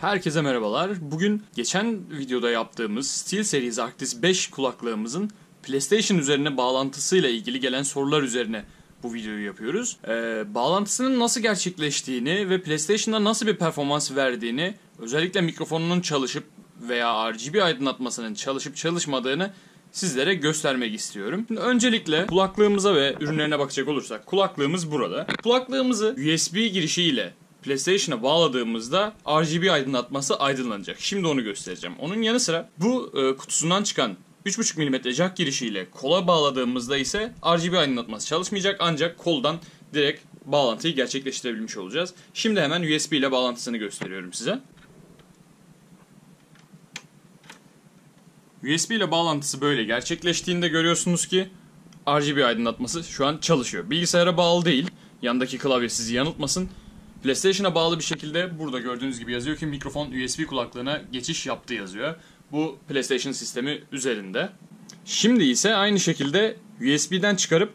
Herkese merhabalar. Bugün geçen videoda yaptığımız SteelSeries Arctis 5 kulaklığımızın PlayStation üzerine bağlantısıyla ilgili gelen sorular üzerine bu videoyu yapıyoruz. Ee, bağlantısının nasıl gerçekleştiğini ve PlayStation'da nasıl bir performans verdiğini, özellikle mikrofonunun çalışıp veya RGB aydınlatmasının çalışıp çalışmadığını sizlere göstermek istiyorum. Şimdi öncelikle kulaklığımıza ve ürünlerine bakacak olursak kulaklığımız burada. Kulaklığımızı USB girişiyle PlayStation'a bağladığımızda RGB aydınlatması aydınlanacak. Şimdi onu göstereceğim. Onun yanı sıra bu e, kutusundan çıkan 3.5 mm jack girişiyle kola bağladığımızda ise RGB aydınlatması çalışmayacak ancak koldan direkt bağlantıyı gerçekleştirebilmiş olacağız. Şimdi hemen USB ile bağlantısını gösteriyorum size. USB ile bağlantısı böyle gerçekleştiğinde görüyorsunuz ki RGB aydınlatması şu an çalışıyor. Bilgisayara bağlı değil. Yandaki klavye sizi yanıltmasın. PlayStation'a bağlı bir şekilde burada gördüğünüz gibi yazıyor ki mikrofon USB kulaklığına geçiş yaptı yazıyor. Bu PlayStation sistemi üzerinde. Şimdi ise aynı şekilde USB'den çıkarıp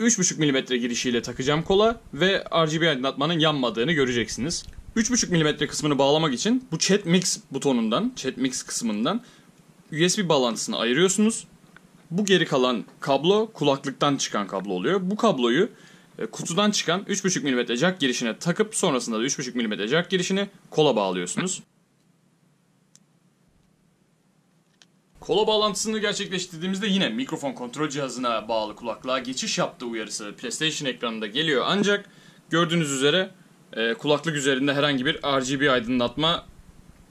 3.5 mm girişiyle takacağım kola ve RGB aydınlatmanın yanmadığını göreceksiniz. 3.5 mm kısmını bağlamak için bu Chat Mix butonundan, Chat Mix kısmından USB bağlantısını ayırıyorsunuz. Bu geri kalan kablo kulaklıktan çıkan kablo oluyor. Bu kabloyu kutudan çıkan 3.5 mm jack girişine takıp sonrasında da 3.5 mm jack girişini kola bağlıyorsunuz. Kola bağlantısını gerçekleştirdiğimizde yine mikrofon kontrol cihazına bağlı kulaklığa geçiş yaptığı uyarısı PlayStation ekranında geliyor ancak gördüğünüz üzere e, kulaklık üzerinde herhangi bir RGB aydınlatma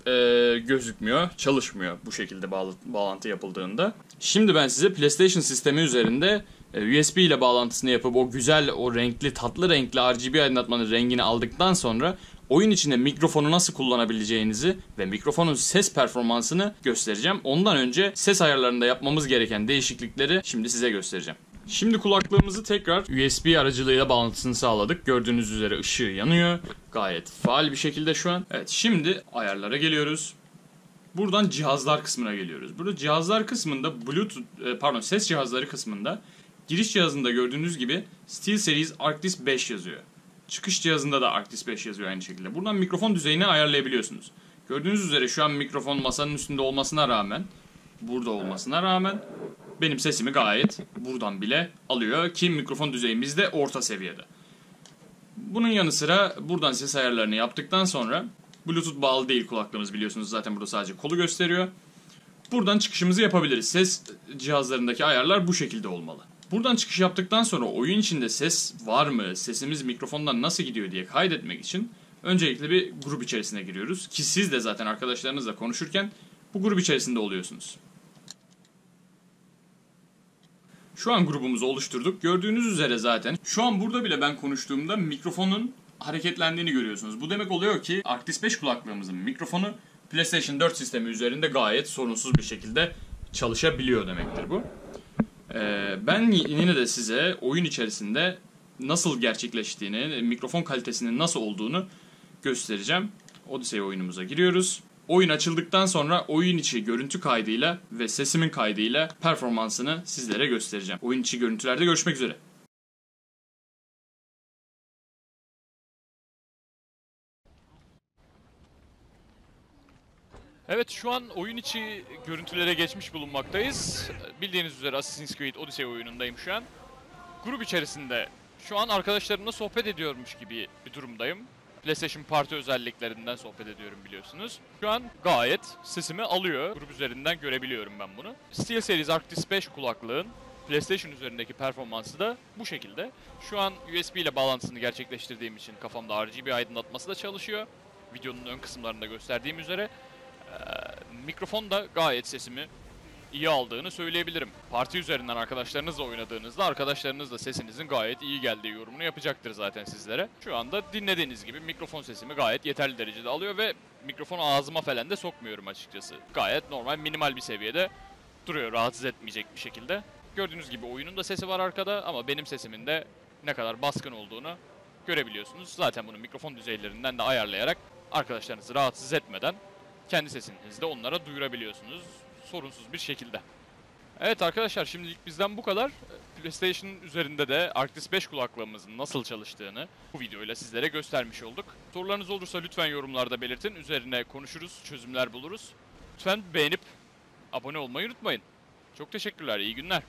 e, gözükmüyor, çalışmıyor bu şekilde bağlı, bağlantı yapıldığında. Şimdi ben size PlayStation sistemi üzerinde e, USB ile bağlantısını yapıp o güzel, o renkli, tatlı renkli RGB aydınlatmanın rengini aldıktan sonra oyun içinde mikrofonu nasıl kullanabileceğinizi ve mikrofonun ses performansını göstereceğim. Ondan önce ses ayarlarında yapmamız gereken değişiklikleri şimdi size göstereceğim. Şimdi kulaklığımızı tekrar USB aracılığıyla bağlantısını sağladık. Gördüğünüz üzere ışığı yanıyor. Gayet faal bir şekilde şu an. Evet şimdi ayarlara geliyoruz. Buradan cihazlar kısmına geliyoruz. Burada cihazlar kısmında Bluetooth e, pardon ses cihazları kısmında giriş cihazında gördüğünüz gibi SteelSeries Arctis 5 yazıyor. Çıkış cihazında da Arctis 5 yazıyor aynı şekilde. Buradan mikrofon düzeyini ayarlayabiliyorsunuz. Gördüğünüz üzere şu an mikrofon masanın üstünde olmasına rağmen burada olmasına rağmen benim sesimi gayet buradan bile alıyor ki mikrofon düzeyimiz de orta seviyede. Bunun yanı sıra buradan ses ayarlarını yaptıktan sonra Bluetooth bağlı değil kulaklığımız biliyorsunuz zaten burada sadece kolu gösteriyor. Buradan çıkışımızı yapabiliriz. Ses cihazlarındaki ayarlar bu şekilde olmalı. Buradan çıkış yaptıktan sonra oyun içinde ses var mı, sesimiz mikrofondan nasıl gidiyor diye kaydetmek için öncelikle bir grup içerisine giriyoruz. Ki siz de zaten arkadaşlarınızla konuşurken bu grup içerisinde oluyorsunuz. Şu an grubumuzu oluşturduk. Gördüğünüz üzere zaten şu an burada bile ben konuştuğumda mikrofonun hareketlendiğini görüyorsunuz. Bu demek oluyor ki Arctis 5 kulaklığımızın mikrofonu PlayStation 4 sistemi üzerinde gayet sorunsuz bir şekilde çalışabiliyor demektir bu. Ee, ben yine de size oyun içerisinde nasıl gerçekleştiğini, mikrofon kalitesinin nasıl olduğunu göstereceğim. Odyssey oyunumuza giriyoruz. Oyun açıldıktan sonra oyun içi görüntü kaydıyla ve sesimin kaydıyla performansını sizlere göstereceğim. Oyun içi görüntülerde görüşmek üzere. Evet şu an oyun içi görüntülere geçmiş bulunmaktayız. Bildiğiniz üzere Assassin's Creed Odyssey oyunundayım şu an. Grup içerisinde şu an arkadaşlarımla sohbet ediyormuş gibi bir durumdayım. PlayStation Party özelliklerinden sohbet ediyorum biliyorsunuz. Şu an gayet sesimi alıyor. Grup üzerinden görebiliyorum ben bunu. SteelSeries Arctis 5 kulaklığın PlayStation üzerindeki performansı da bu şekilde. Şu an USB ile bağlantısını gerçekleştirdiğim için kafamda RGB aydınlatması da çalışıyor. Videonun ön kısımlarında gösterdiğim üzere. Ee, mikrofon da gayet sesimi iyi aldığını söyleyebilirim. Parti üzerinden arkadaşlarınızla oynadığınızda arkadaşlarınız da sesinizin gayet iyi geldiği yorumunu yapacaktır zaten sizlere. Şu anda dinlediğiniz gibi mikrofon sesimi gayet yeterli derecede alıyor ve mikrofonu ağzıma falan de sokmuyorum açıkçası. Gayet normal minimal bir seviyede duruyor rahatsız etmeyecek bir şekilde. Gördüğünüz gibi oyunun da sesi var arkada ama benim sesimin de ne kadar baskın olduğunu görebiliyorsunuz. Zaten bunu mikrofon düzeylerinden de ayarlayarak arkadaşlarınızı rahatsız etmeden kendi sesinizde onlara duyurabiliyorsunuz sorunsuz bir şekilde. Evet arkadaşlar şimdilik bizden bu kadar. PlayStation üzerinde de Arctis 5 kulaklığımızın nasıl çalıştığını bu videoyla sizlere göstermiş olduk. Sorularınız olursa lütfen yorumlarda belirtin. Üzerine konuşuruz, çözümler buluruz. Lütfen beğenip abone olmayı unutmayın. Çok teşekkürler, iyi günler.